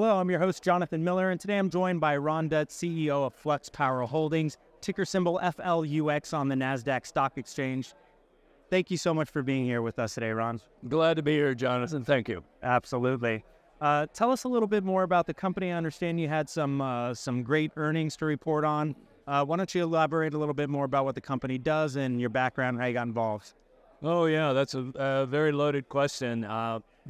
Hello, I'm your host, Jonathan Miller, and today I'm joined by Ron Dutt, CEO of Flux Power Holdings, ticker symbol FLUX on the NASDAQ Stock Exchange. Thank you so much for being here with us today, Ron. Glad to be here, Jonathan. Thank you. Absolutely. Uh, tell us a little bit more about the company. I understand you had some uh, some great earnings to report on. Uh, why don't you elaborate a little bit more about what the company does and your background, how you got involved? Oh yeah, that's a, a very loaded question.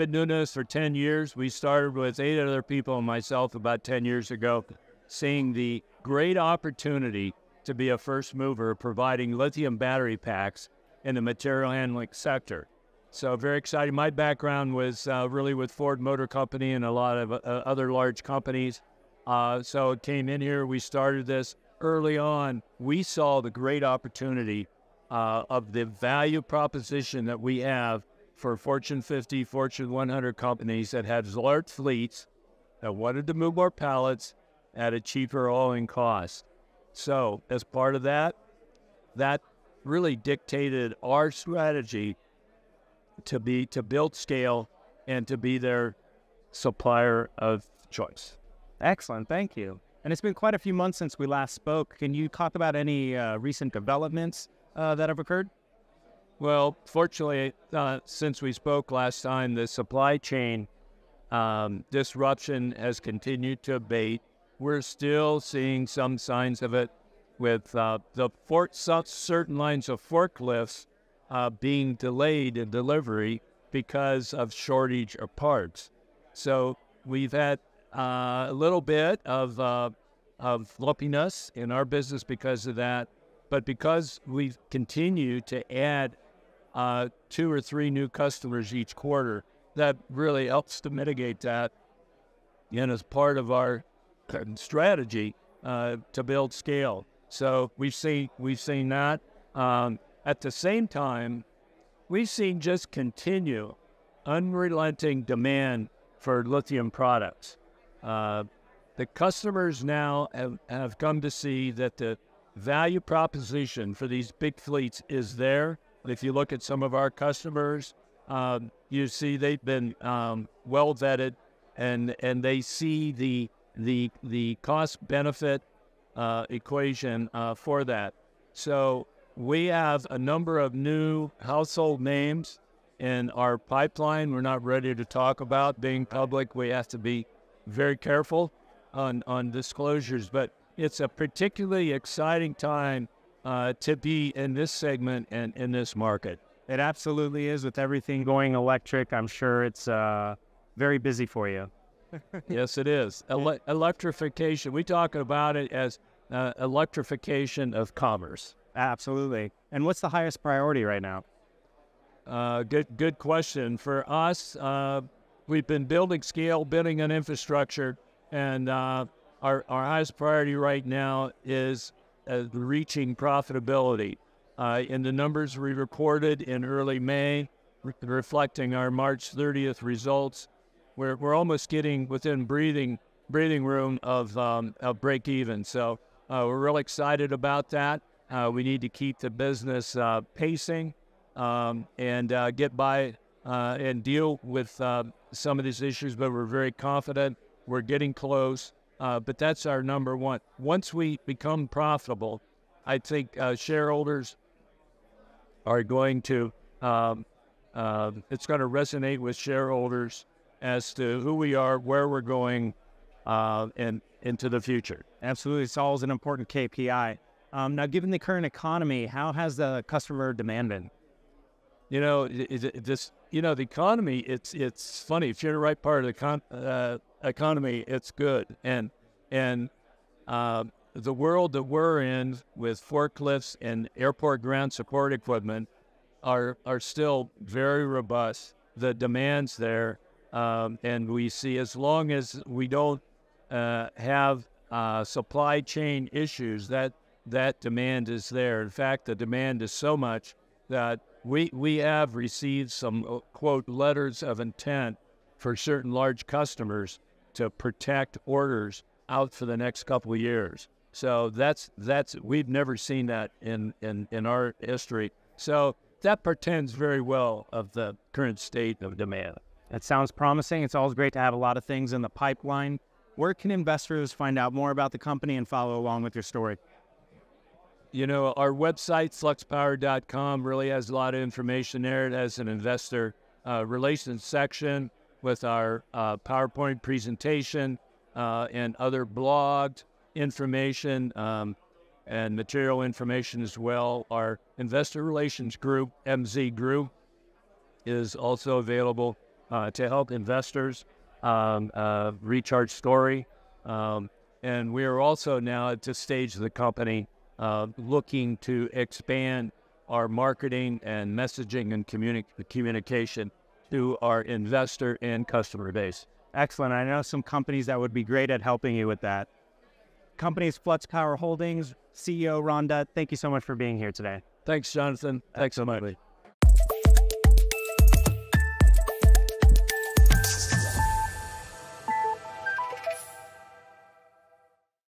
Been doing this for 10 years. We started with eight other people and myself about 10 years ago, seeing the great opportunity to be a first mover providing lithium battery packs in the material handling sector. So very exciting. My background was uh, really with Ford Motor Company and a lot of uh, other large companies. Uh, so came in here. We started this early on. We saw the great opportunity uh, of the value proposition that we have for Fortune 50, Fortune 100 companies that had large fleets that wanted to move more pallets at a cheaper all-in cost. So as part of that, that really dictated our strategy to be to build scale and to be their supplier of choice. Excellent, thank you. And it's been quite a few months since we last spoke. Can you talk about any uh, recent developments uh, that have occurred? Well, fortunately, uh, since we spoke last time, the supply chain um, disruption has continued to abate. We're still seeing some signs of it with uh, the certain lines of forklifts uh, being delayed in delivery because of shortage of parts. So we've had uh, a little bit of uh, of lumpiness in our business because of that, but because we continue to add uh, two or three new customers each quarter. That really helps to mitigate that. And as part of our strategy uh, to build scale. So we've seen we've seen that. Um, at the same time, we've seen just continue unrelenting demand for lithium products. Uh, the customers now have, have come to see that the value proposition for these big fleets is there if you look at some of our customers, um, you see they've been um, well vetted, and and they see the the the cost benefit uh, equation uh, for that. So we have a number of new household names in our pipeline. We're not ready to talk about being public. We have to be very careful on on disclosures, but it's a particularly exciting time uh, to be in this segment and in this market. It absolutely is. With everything going electric, I'm sure it's uh, very busy for you. yes, it is. Ele- electrification. We talk about it as uh, electrification of commerce. Absolutely. And what's the highest priority right now? Uh, good, good question. For us, uh, we've been building scale, building an infrastructure, and uh, our, our highest priority right now is uh, reaching profitability. Uh, in the numbers we reported in early May, re- reflecting our March 30th results, we're, we're almost getting within breathing breathing room of, um, of break even. So uh, we're really excited about that. Uh, we need to keep the business uh, pacing um, and uh, get by and deal with some of these issues, but we're very confident. We're getting close. Uh, but that's our number one. Once we become profitable, I think uh, shareholders are going to, um, uh, it's going to resonate with shareholders as to who we are, where we're going, uh, and into the future. Absolutely. It's always an important KPI. Um, now, given the current economy, how has the customer demand been? You know, this, you know, the economy, it's, it's funny. If you're in the right part of the con- uh, economy, it's good. And and uh, the world that we're in with forklifts and airport ground support equipment are are still very robust. The demand's there, um, and we see as long as we don't uh, have uh, supply chain issues, that that demand is there. In fact, the demand is so much that we we have received some uh, quote letters of intent for certain large customers to protect orders out for the next couple of years. So that's that's we've never seen that in in in our history. So that portends very well of the current state of demand. That sounds promising. It's always great to have a lot of things in the pipeline. Where can investors find out more about the company and follow along with your story? You know, our website, fluxpower.com, really has a lot of information there. It has an investor uh, relations section with our uh, PowerPoint presentation uh, and other blogged information um, and material information as well. Our investor relations group, MZ Group, is also available uh, to help investors um, uh, recharge story. Um, and we are also now at this stage of the company uh, looking to expand our marketing and messaging and communi- communication to our investor and customer base. Excellent. I know some companies that would be great at helping you with that. Companies Flux Power Holdings, CEO Dutt, thank you so much for being here today. Thanks, Jonathan. Thanks so much.